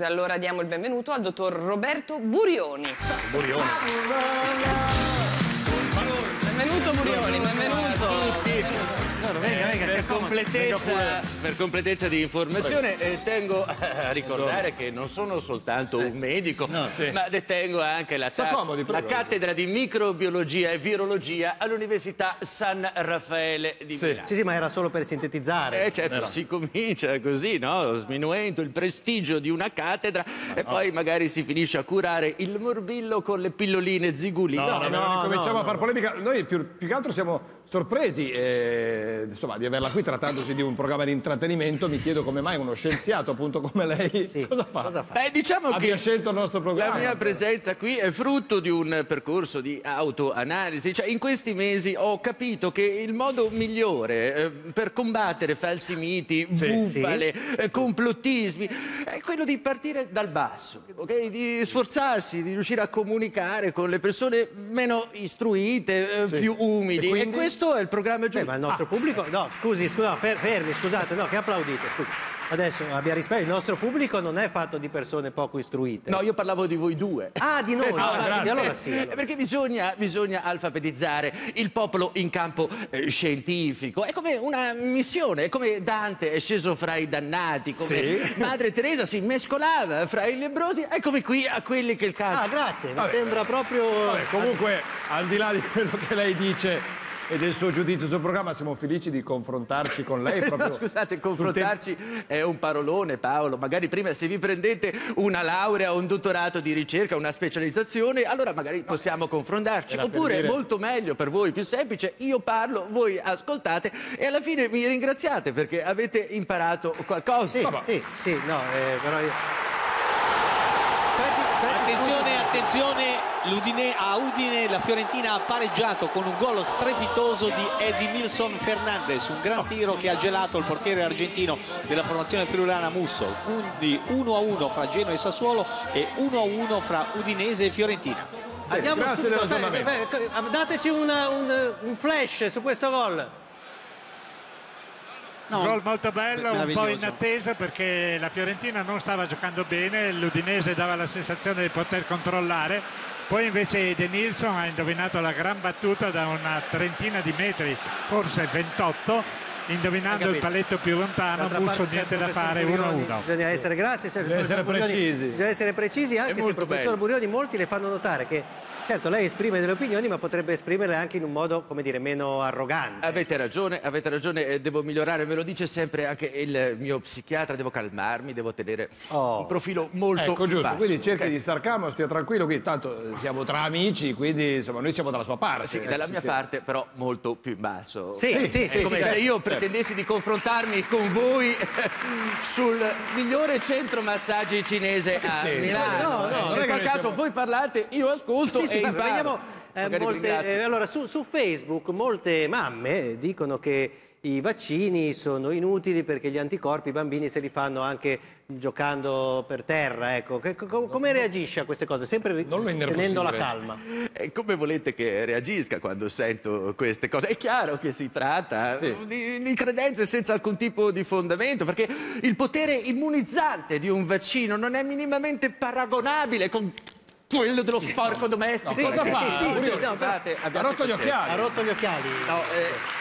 Allora diamo il benvenuto al dottor Roberto Burioni. Burioni. Benvenuto Burioni, benvenuto. No, venga, venga, per, completezza, per completezza di informazione eh, tengo a ricordare che non sono soltanto un medico, no, sì. ma detengo anche la, comodi, la cattedra di microbiologia e virologia all'Università San Raffaele di sì. Milano. Sì, sì, ma era solo per sintetizzare. Eh, certo, Però. si comincia così, no? Sminuendo il prestigio di una cattedra no, e poi magari si finisce a curare il morbillo con le pilloline zigulite. No, no, no, cominciamo a fare polemica. Noi più, più che altro siamo sorpresi. Eh insomma, di averla qui trattandosi di un programma di intrattenimento, mi chiedo come mai uno scienziato appunto come lei sì. cosa fa? Cosa fa? Beh, diciamo Abbia che scelto il nostro programma. La mia presenza qui è frutto di un percorso di autoanalisi. Cioè, in questi mesi ho capito che il modo migliore eh, per combattere falsi miti, sì. bufale, sì. Eh, complottismi è quello di partire dal basso, okay? di sforzarsi di riuscire a comunicare con le persone meno istruite, eh, più umili. E, quindi... e, questo è il programma giusto. Beh, ma il nostro ah. pubblico no, scusi, scusa, fermi, scusate, no, che applaudite, scusi. Adesso abbia rispetto, il nostro pubblico non è fatto di persone poco istruite. No, io parlavo di voi due. Ah, di noi? No, ah, sì, allora sì. Allora. Perché bisogna, bisogna, alfabetizzare il popolo in campo eh, scientifico. È come una missione, è come Dante è sceso fra i dannati, come sì. Madre Teresa si mescolava fra i lebrosi, eccomi qui a quelli che il calcio. Ah, grazie, mi Vabbè. sembra proprio... Vabbè, comunque, al di là di quello che lei dice e del suo giudizio sul programma. Siamo felici di confrontarci con lei. no, scusate, confrontarci è un parolone, Paolo. Magari prima se vi prendete una laurea, un dottorato di ricerca, una specializzazione, allora magari possiamo confrontarci. Oppure dire... molto meglio per voi, più semplice, io parlo, voi ascoltate e alla fine mi ringraziate perché avete imparato qualcosa. Sì, sì, sì, no, eh, però io... Attenzione, attenzione l'Udine, a Udine la Fiorentina ha pareggiato con un gol strepitoso di Eddie Milson Fernandez, un gran tiro che ha gelato il portiere argentino della formazione friulana Musso. Quindi 1-1 fra Genoa e Sassuolo e 1-1 fra Udinese e Fiorentina. Andiamo subito, beh, beh, dateci una, un, un flash su questo gol. No, un gol molto bello, un po' in attesa perché la Fiorentina non stava giocando bene, l'Udinese dava la sensazione di poter controllare. Poi invece De Nilsson ha indovinato la gran battuta da una trentina di metri forse 28 indovinando il paletto più lontano Busso niente da fare 1-1 bisogna essere grazie cioè, bisogna essere precisi bisogna essere precisi anche se il professor bello. Burioni molti le fanno notare che Certo, lei esprime delle opinioni, ma potrebbe esprimerle anche in un modo, come dire, meno arrogante. Avete ragione, avete ragione, eh, devo migliorare, me lo dice sempre anche il mio psichiatra, devo calmarmi, devo tenere oh. un profilo molto ecco, giusto, basso. quindi cerchi okay. di star calmo, stia tranquillo, qui tanto eh, siamo tra amici, quindi insomma noi siamo dalla sua parte. Sì, dalla mia parte, però molto più in basso. Sì, sì, sì. È come sì, se io pretendessi di confrontarmi con voi sul migliore centro massaggi cinese a Milano. No, no, in quel caso siamo... voi parlate, io ascolto sì, sì, e imparo. Eh, molte, eh, allora, su, su, Facebook molte mamme dicono che i vaccini sono inutili perché gli anticorpi i bambini se li fanno anche giocando per terra. Ecco. come reagisce a queste cose? Sempre tenendo la calma. E come volete che reagisca quando sento queste cose? È chiaro che si tratta sì. di, di credenze senza alcun tipo di fondamento, perché il potere immunizzante di un vaccino non è minimamente paragonabile con quello dello sporco domestico. Sì, Cosa sì, fa? sì, sì, sì, no, ha rotto gli occhiali. Ha rotto gli occhiali. No, eh,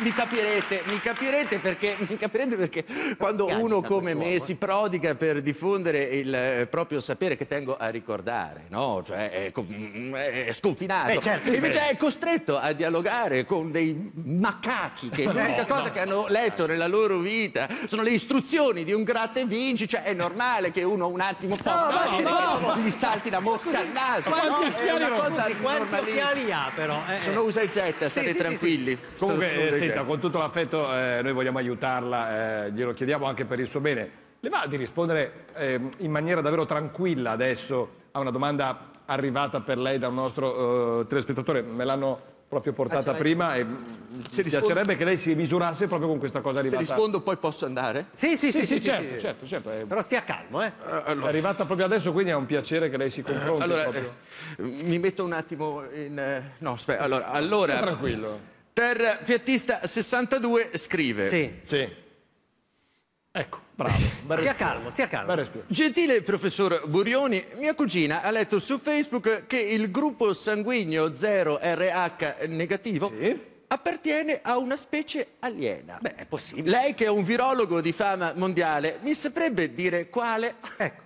mi capirete, mi capirete perché, mi capirete perché quando uno come me si prodiga per diffondere il eh, proprio sapere che tengo a ricordare, no? Cioè è, mm, è sconfinato. Eh, certo, Invece è costretto a dialogare con dei macachi che l'unica cosa no. che hanno letto nella loro vita sono le istruzioni di un gratta e vinci, cioè è normale che uno un attimo possa no, no, no, gli salti la mosca al naso. Quanti occhiali, quanti occhiali ha però? Eh, sono usa e getta, state sì, tranquilli. Sì, sì, Comunque, eh, senta, con tutto l'affetto eh, noi vogliamo aiutarla, eh, glielo chiediamo anche per il suo bene. Le va di rispondere eh, in maniera davvero tranquilla adesso a una domanda arrivata per lei da un nostro uh, telespettatore? Me l'hanno proprio portata ah, prima e mi piacerebbe che lei si misurasse proprio con questa cosa arrivata. Se rispondo poi posso andare? Sì, sì, sì, sì, sì certo, sì. certo, certo. È... Però stia calmo, eh. Uh, allora. È arrivata proprio adesso, quindi è un piacere che lei si confronti. Allora, eh, mi metto un attimo in... Eh, no, aspetta, allora... allora... tranquillo. Per Piattista 62 scrive. Sì. Sì. Ecco, bravo. Stia calmo, stia calmo. Gentile professor Burioni, mia cugina ha letto su Facebook che il gruppo sanguigno 0RH negativo Sì. appartiene a una specie aliena. Beh, è possibile. Lei che è un virologo di fama mondiale, mi saprebbe dire quale? Ecco.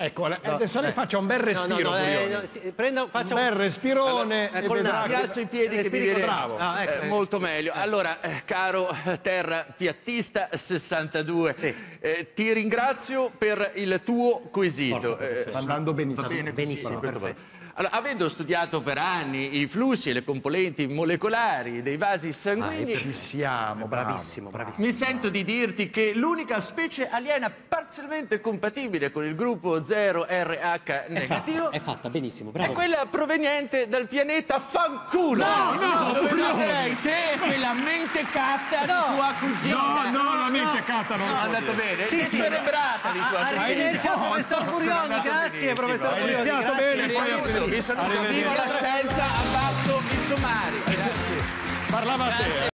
Ecco, adesso lei faccia un bel respiro, No, no, no, eh, Burioni. no, sì, prenda, faccia Un bel respirone Eh, e col vedrà naso. che- alzo i piedi che mi Respiri col bravo. Ah, ecco, eh, eh. molto meglio. Allora, eh, caro eh, terra piattista 62, Sì. eh, ti ringrazio per il tuo quesito. Eh, Sta andando benissimo. Va bene Benissimo, questo perfetto. Allora, avendo studiato per anni i flussi e le componenti molecolari dei vasi sanguigni, Ci siamo, bravo. Bravissimo, bravissimo. mi sento di dirti che l'unica specie aliena parzialmente compatibile con il gruppo 0RH negativo È fatta benissimo, è bravo. quella proveniente dal pianeta Fanculo. No, no, dove no. metterei te e quella mentecatta di tua cugina. No, no, la mente catta non È lo può andato dire. bene? Sì, sì. cerebrata di tua Arrivederci cugina. al professor Sono Burioni, grazie benissimo. professor Burioni, iniziato grazie. bene, poi saluto. Arrivederci. Viva la scienza, abbasso i somari. Grazie. Parlava a te.